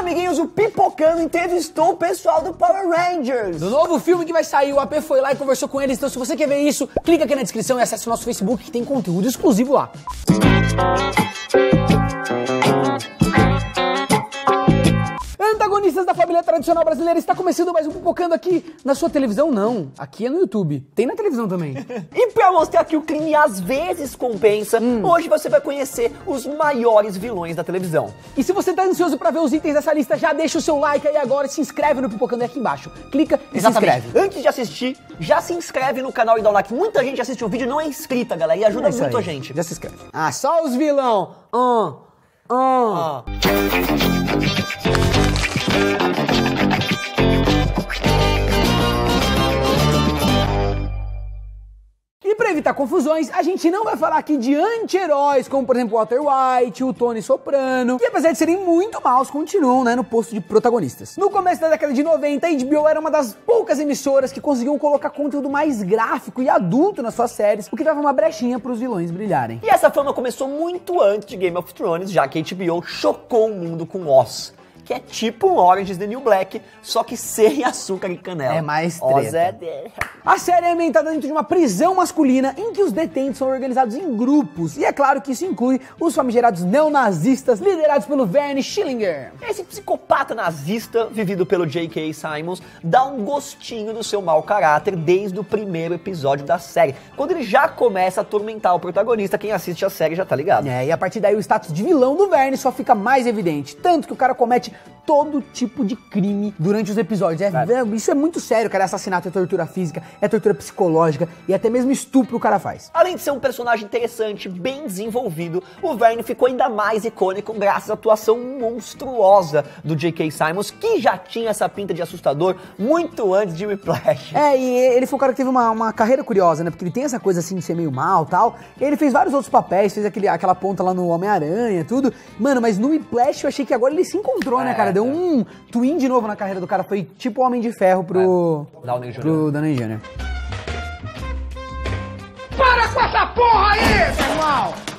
Amiguinhos, o Pipocando entrevistou o pessoal do Power Rangers. No novo filme que vai sair, o AP foi lá e conversou com eles. Então, se você quer ver isso, clica aqui na descrição e acesse o nosso Facebook que tem conteúdo exclusivo lá. Antagonistas da família tradicional brasileira está começando mais um Pipocando aqui na sua televisão, não. Aqui é no YouTube. Tem na televisão também. E pra mostrar que o crime às vezes compensa, hoje você vai conhecer os maiores vilões da televisão. E se você tá ansioso pra ver os itens dessa lista, já deixa o seu like aí agora e se inscreve no Pipocando aqui embaixo. Clica e se inscreve. Antes de assistir, já se inscreve no canal e dá o like. Muita gente assiste o vídeo e não é inscrita, galera, e ajuda É muito a gente. Já se inscreve. Ah, só os vilão. Ah, ah. E pra evitar confusões, a gente não vai falar aqui de anti-heróis, como por exemplo Walter White, o Tony Soprano, que apesar de serem muito maus, continuam né, no posto de protagonistas. No começo da década de 90, a HBO era uma das poucas emissoras que conseguiam colocar conteúdo mais gráfico e adulto nas suas séries, o que dava uma brechinha pros vilões brilharem. E essa fama começou muito antes de Game of Thrones, já que a HBO chocou o mundo com Oz. Que é tipo um Orange is the New Black, só que sem açúcar e canela. É mais treta. A série é ambientada dentro de uma prisão masculina em que os detentos são organizados em grupos. E é claro que isso inclui os famigerados neonazistas liderados pelo Verne Schillinger. Esse psicopata nazista, vivido pelo J.K. Simons, dá um gostinho do seu mau caráter desde o primeiro episódio da série, quando ele já começa a atormentar o protagonista. Quem assiste a série já tá ligado. É, e a partir daí o status de vilão do Verne só fica mais evidente. Tanto que o cara comete Thank. Todo tipo de crime durante os episódios. É, isso é muito sério, cara. É assassinato, é tortura física, é tortura psicológica e até mesmo estupro o cara faz. Além de ser um personagem interessante, bem desenvolvido, o Verne ficou ainda mais icônico graças à atuação monstruosa do J.K. Simons, que já tinha essa pinta de assustador muito antes de Whiplash. É, e ele foi um cara que teve uma, uma carreira curiosa, né? Porque ele tem essa coisa assim de ser meio mal tal. Ele fez vários outros papéis, fez aquele, aquela ponta lá no Homem-Aranha, tudo. Mano, mas no Whiplash eu achei que agora ele se encontrou, né, É, cara? Deu é. um twin de novo na carreira do cara. Foi tipo Homem de Ferro pro. É, Downey Jr. Pro Downey Jr. Para com essa porra aí, meu irmão!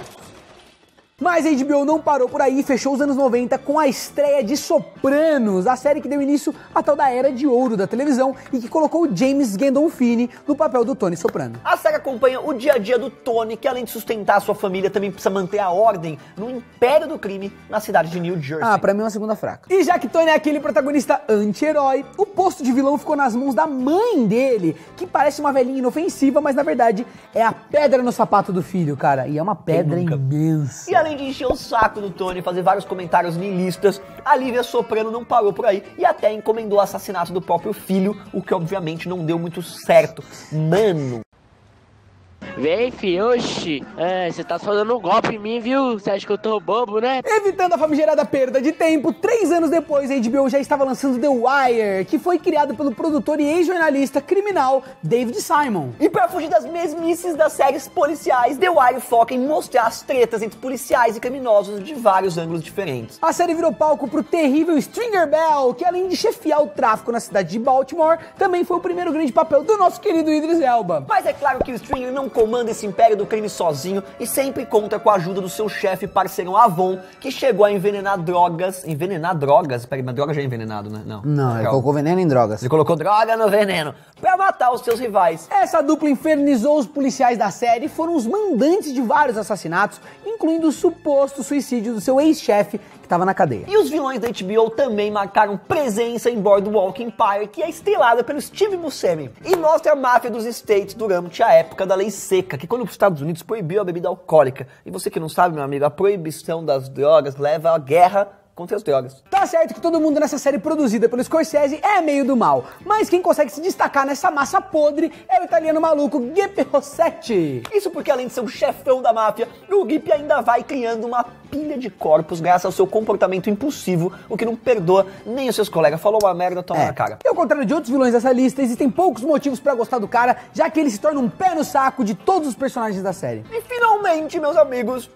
Mas a HBO não parou por aí e fechou os anos 90 com a estreia de Sopranos, a série que deu início à tal da era de ouro da televisão e que colocou o James Gandolfini no papel do Tony Soprano. A série acompanha o dia a dia do Tony, que além de sustentar a sua família, também precisa manter a ordem no império do crime na cidade de New Jersey. Ah, pra mim é uma segunda fraca. E já que Tony é aquele protagonista anti-herói, o posto de vilão ficou nas mãos da mãe dele, que parece uma velhinha inofensiva, mas na verdade é a pedra no sapato do filho, cara. E é uma pedra imensa. E além de encher o saco do Tony e fazer vários comentários nihilistas, a Lívia Soprano não parou por aí e até encomendou o assassinato do próprio filho, o que obviamente não deu muito certo. Mano, Vem, fi, oxi. É, você tá dando um golpe em mim, viu? Você acha que eu tô bobo, né? Evitando a famigerada perda de tempo, três anos depois a HBO já estava lançando The Wire, que foi criado pelo produtor e ex-jornalista criminal David Simon. E pra fugir das mesmices das séries policiais, The Wire foca em mostrar as tretas entre policiais e criminosos de vários ângulos diferentes. A série virou palco pro terrível Stringer Bell, que além de chefiar o tráfico na cidade de Baltimore, também foi o primeiro grande papel do nosso querido Idris Elba. Mas é claro que o Stringer não comanda esse império do crime sozinho e sempre conta com a ajuda do seu chefe parceirão Avon, que chegou a envenenar drogas. Envenenar drogas? Peraí, mas droga já é envenenado, né? Não. Não, ele colocou veneno em drogas. Ele colocou droga no veneno pra matar os seus rivais. Essa dupla infernizou os policiais da série e foram os mandantes de vários assassinatos, incluindo o suposto suicídio do seu ex-chefe, que estava na cadeia. E os vilões da HBO também marcaram presença em Boardwalk Empire, que é estrelada pelo Steve Buscemi, e mostra a máfia dos States durante a época da lei seca, que quando os Estados Unidos proibiu a bebida alcoólica. E você que não sabe, meu amigo, a proibição das drogas leva à guerra Tá certo que todo mundo nessa série produzida pelo Scorsese é meio do mal, mas quem consegue se destacar nessa massa podre é o italiano maluco Giuseppe Rossetti. Isso porque além de ser um chefão da máfia, o Gip ainda vai criando uma pilha de corpos graças ao seu comportamento impulsivo, o que não perdoa nem os seus colegas. Falou uma merda, toma na cara. E ao contrário de outros vilões dessa lista, existem poucos motivos pra gostar do cara, já que ele se torna um pé no saco de todos os personagens da série. E finalmente, meus amigos,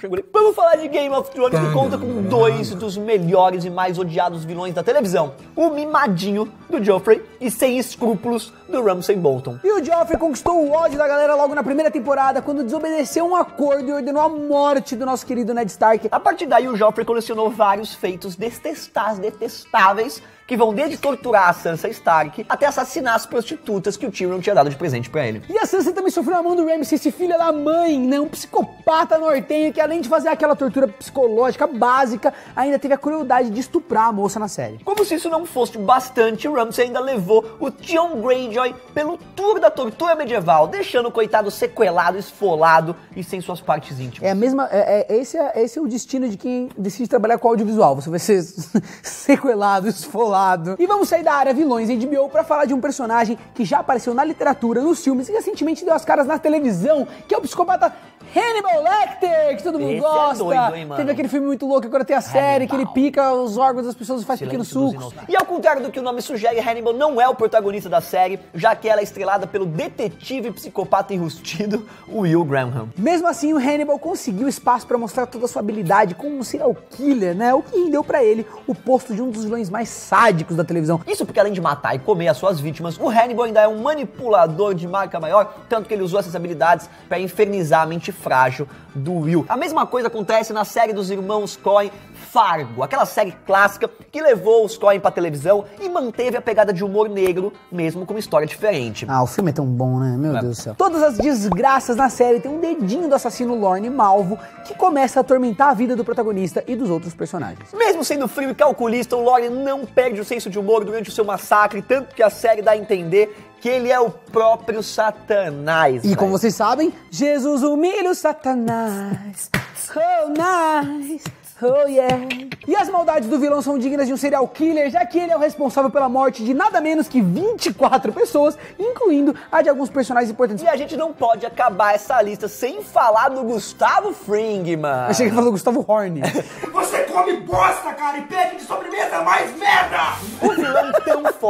chegou ali. Vamos falar de Game of Thrones, que conta com dois dos melhores e mais odiados vilões da televisão. O mimadinho do Joffrey e sem escrúpulos do Ramsay Bolton. E o Joffrey conquistou o ódio da galera logo na primeira temporada, quando desobedeceu um acordo e ordenou a morte do nosso querido Ned Stark. A partir daí, o Joffrey colecionou vários feitos detestáveis, detestáveis que vão desde torturar a Sansa Stark até assassinar as prostitutas que o Tyrion tinha dado de presente pra ele. E a Sansa também sofreu a mão do Ramsay, esse filho da mãe, né? Um psicopata nortenho que além de fazer aquela tortura psicológica básica, ainda teve a crueldade de estuprar a moça na série. Como se isso não fosse bastante, o Ramsay ainda levou o Tion Greyjoy pelo tour da tortura medieval, deixando o coitado sequelado, esfolado e sem suas partes íntimas. É a mesma. É, é- esse, é, esse é o destino de quem decide trabalhar com audiovisual. Você vai ser sequelado, esfolado. E vamos sair da área vilões HBO pra falar de um personagem que já apareceu na literatura, nos filmes e recentemente deu as caras na televisão, que é o psicopata Hannibal Lecter, que todo mundo Esse é gosta. doido, hein, mano? Teve aquele filme muito louco, agora tem a série, que ele Hannibal. pica os órgãos das pessoas e faz pequenos Silêncio dos sucos. E ao contrário do que o nome sugere, Hannibal não é o protagonista da série, já que ela é estrelada pelo detetive psicopata enrustido Will Graham. Mesmo assim, o Hannibal conseguiu espaço pra mostrar toda a sua habilidade como um serial killer, né? O que rendeu pra ele o posto de um dos vilões mais sádicos da televisão. Isso porque além de matar e comer as suas vítimas, o Hannibal ainda é um manipulador de marca maior, tanto que ele usou essas habilidades para infernizar a mente frágil do Will. A mesma coisa acontece na série dos irmãos Coen, Fargo, aquela série clássica que levou os Coen pra televisão e manteve a pegada de humor negro, mesmo com uma história diferente. Ah, o filme é tão bom, né? Meu Deus do céu. Todas as desgraças na série tem um dedinho do assassino Lorne Malvo que começa a atormentar a vida do protagonista e dos outros personagens. Mesmo sendo frio e calculista, o Lore não perde o senso de humor durante o seu massacre, tanto que a série dá a entender que ele é o próprio Satanás. E velho. como vocês sabem, Jesus humilha o Satanás. Oh, nice. Oh, yeah. E as maldades do vilão são dignas de um serial killer, já que ele é o responsável pela morte de nada menos que 24 pessoas, incluindo a de alguns personagens importantes. E a gente não pode acabar essa lista sem falar do Gustavo Fring, mano. Eu cheguei falando Gustavo Horn. Você come bosta, cara, e pede de sobremesa mais merda!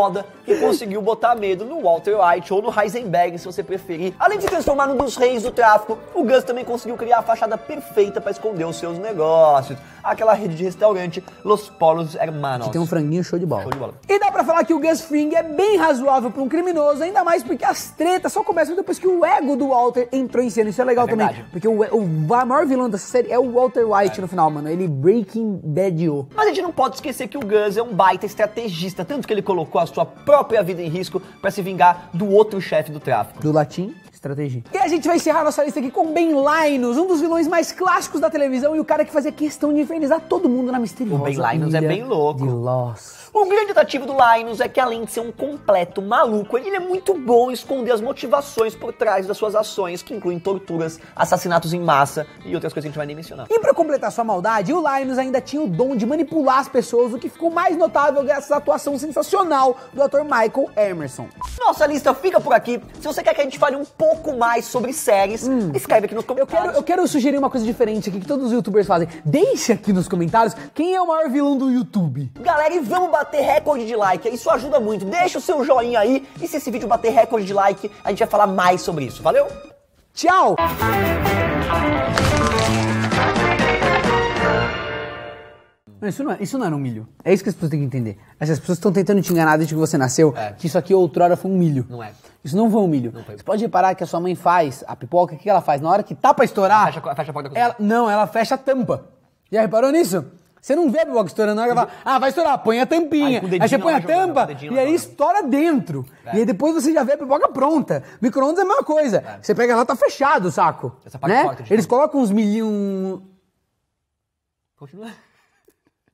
O foda que conseguiu botar medo no Walter White ou no Heisenberg, se você preferir. Além de se transformar num dos reis do tráfico, o Gus também conseguiu criar a fachada perfeita para esconder os seus negócios. Aquela rede de restaurante Los Polos Hermanos. Tem um franguinho show de bola. Show de bola. E dá pra falar que o Gus Fring é bem razoável pra um criminoso, ainda mais porque as tretas só começam depois que o ego do Walter entrou em cena. Isso é legal É também. Porque o, o maior vilão dessa série é o Walter White no final, mano. Ele Breaking Bad-o. Mas a gente não pode esquecer que o Gus é um baita estrategista, tanto que ele colocou a sua própria vida em risco para se vingar do outro chefe do tráfico. Do latim, estratégia. E a gente vai encerrar nossa lista aqui com Ben Linus, um dos vilões mais clássicos da televisão e o cara que fazia questão de infernizar todo mundo na misteriosa O Ben Linus é bem louco. De Lost. O grande atrativo do Linus é que além de ser um completo maluco, ele é muito bom em esconder as motivações por trás das suas ações, que incluem torturas, assassinatos em massa e outras coisas que a gente vai nem mencionar. E pra completar sua maldade, o Linus ainda tinha o dom de manipular as pessoas, o que ficou mais notável graças à atuação sensacional do ator Michael Emerson. Nossa lista fica por aqui. Se você quer que a gente fale um pouco mais sobre séries, escreve aqui nos Hum. Eu comentários. quero, eu quero sugerir uma coisa diferente aqui que todos os youtubers fazem. Deixe aqui nos comentários quem é o maior vilão do YouTube. Galera, e vamos bater recorde de like. Isso ajuda muito. Deixa o seu joinha aí. E se esse vídeo bater recorde de like, a gente vai falar mais sobre isso. Valeu? Tchau! Não, isso, não é, isso não era um milho. É isso que as pessoas têm que entender. As pessoas estão tentando te enganar desde que você nasceu, que isso aqui outrora foi um milho. Não é. Isso não foi um milho. foi. Você pode reparar que a sua mãe faz a pipoca, o que ela faz? Na hora que tá pra estourar, Fecha, a- fecha a porta da cozinha. ela, não, ela fecha a tampa. Já reparou nisso? Você não vê a pipoca estourando, na hora que ela fala, ah, vai estourar, põe a tampinha. Aí Aí, dedinho você põe ela a tampa dedinho e ela aí estoura dentro. E aí depois você já vê a pipoca pronta. Micro-ondas é a mesma coisa. Você pega lá, tá fechado o saco. Essa parte né? Eles colocam uns milhinhos... Continua.